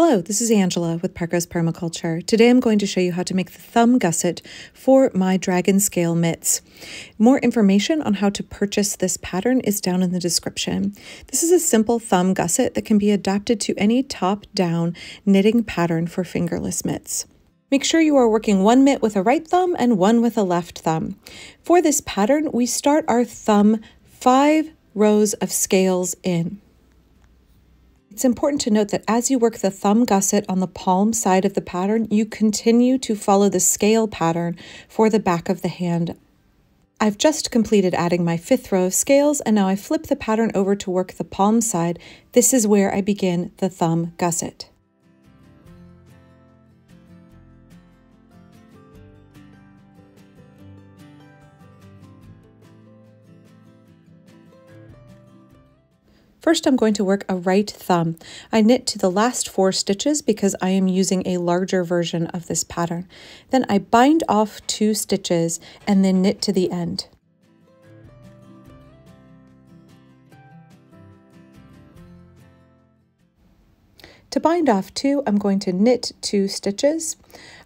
Hello, this is Angela with Parkrose Permaculture. Today I'm going to show you how to make the thumb gusset for my dragon scale mitts. More information on how to purchase this pattern is down in the description. This is a simple thumb gusset that can be adapted to any top-down knitting pattern for fingerless mitts. Make sure you are working one mitt with a right thumb and one with a left thumb. For this pattern, we start our thumb five rows of scales in. It's important to note that as you work the thumb gusset on the palm side of the pattern, you continue to follow the scale pattern for the back of the hand. I've just completed adding my fifth row of scales and now I flip the pattern over to work the palm side. This is where I begin the thumb gusset. First, I'm going to work a right thumb. I knit to the last four stitches because I am using a larger version of this pattern. Then I bind off two stitches and then knit to the end. To bind off two, I'm going to knit two stitches.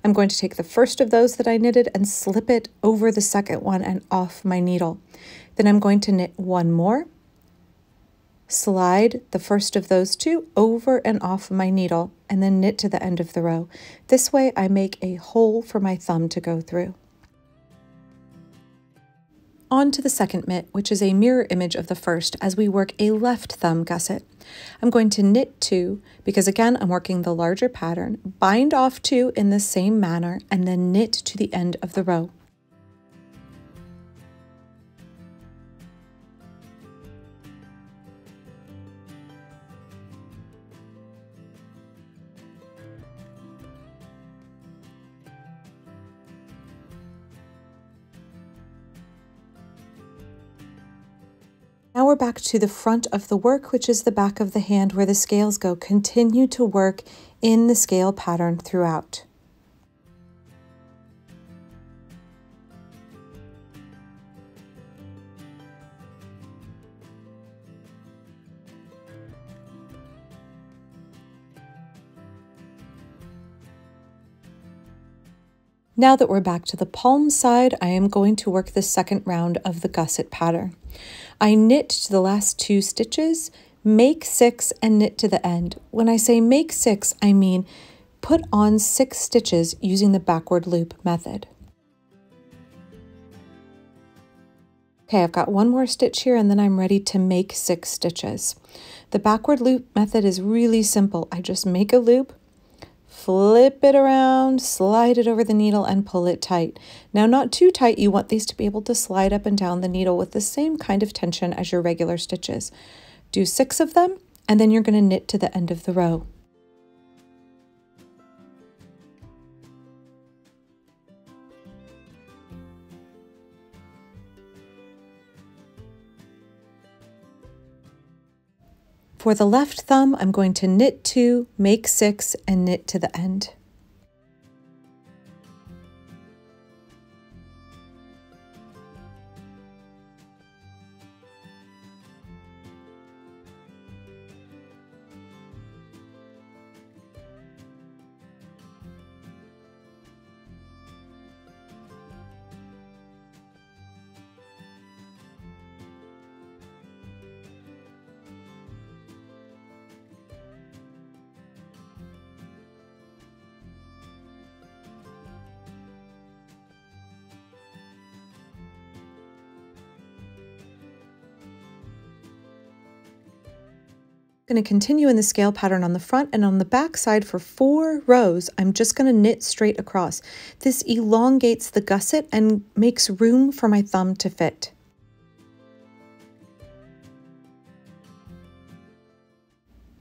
I'm going to take the first of those that I knitted and slip it over the second one and off my needle. Then I'm going to knit one more slide the first of those two over and off my needle and then knit to the end of the row. This way I make a hole for my thumb to go through. On to the second mitt, which is a mirror image of the first as we work a left thumb gusset. I'm going to knit two because again, I'm working the larger pattern, bind off two in the same manner, and then knit to the end of the row. Now we're back to the front of the work, which is the back of the hand where the scales go. Continue to work in the scale pattern throughout. Now that we're back to the palm side, I am going to work the second round of the gusset pattern. I knit to the last two stitches, make six and knit to the end. When I say make six, I mean put on six stitches using the backward loop method. Okay, I've got one more stitch here and then I'm ready to make six stitches. The backward loop method is really simple. I just make a loop, flip it around, slide it over the needle, and pull it tight. Now, not too tight, you want these to be able to slide up and down the needle with the same kind of tension as your regular stitches. Do six of them, and then you're going to knit to the end of the row. For the left thumb, I'm going to knit two, make six, and knit to the end. Going to continue in the scale pattern on the front and on the back side for four rows, I'm just going to knit straight across. This elongates the gusset and makes room for my thumb to fit.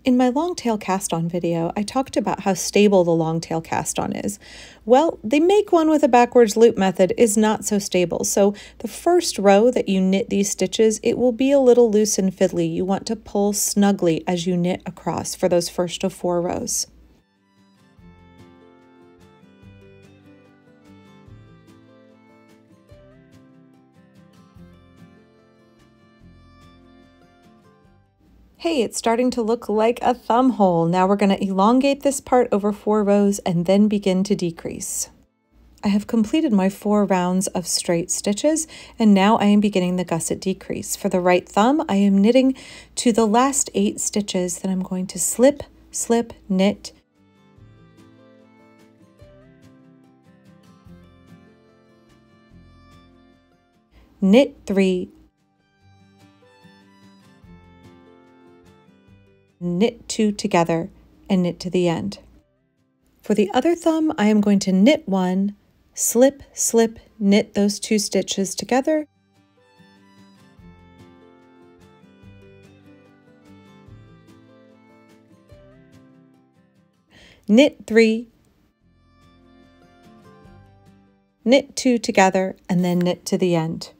In my long tail cast on video, I talked about how stable the long tail cast on is. Well, the make one with a backwards loop method is not so stable. So the first row that you knit these stitches, it will be a little loose and fiddly. You want to pull snugly as you knit across for those first of four rows. Hey, it's starting to look like a thumb hole. Now we're going to elongate this part over four rows and then begin to decrease. I have completed my four rounds of straight stitches and now I am beginning the gusset decrease. For the right thumb, I am knitting to the last eight stitches, then I'm going to slip, slip, knit, knit three, knit two together, and knit to the end. For the other thumb, I am going to knit one, slip, slip, knit those two stitches together, knit three, knit two together, and then knit to the end.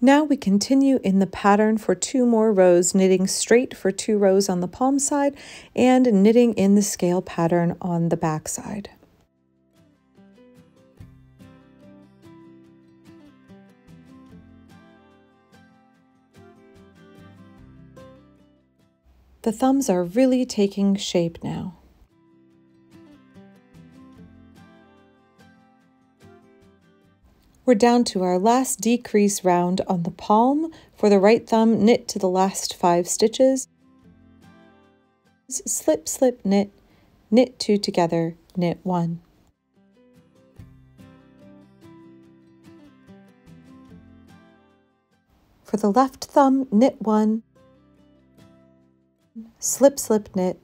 Now we continue in the pattern for two more rows, knitting straight for two rows on the palm side and knitting in the scale pattern on the back side. The thumbs are really taking shape now. We're down to our last decrease round on the palm. For the right thumb, knit to the last five stitches. Slip, slip, knit, knit two together, knit one. For the left thumb, knit one, slip, slip, knit,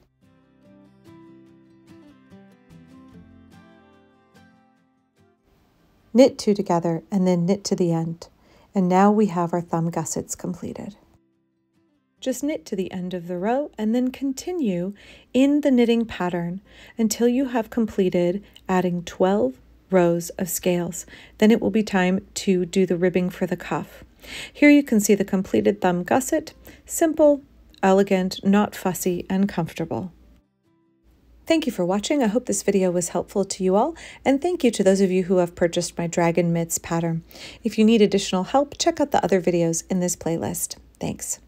knit two together, and then knit to the end. And now we have our thumb gussets completed. Just knit to the end of the row and then continue in the knitting pattern until you have completed adding 12 rows of scales. Then it will be time to do the ribbing for the cuff. Here you can see the completed thumb gusset, simple, elegant, not fussy, and comfortable. Thank you for watching. I hope this video was helpful to you all, and thank you to those of you who have purchased my Dragon Mitts pattern. If you need additional help, check out the other videos in this playlist. Thanks.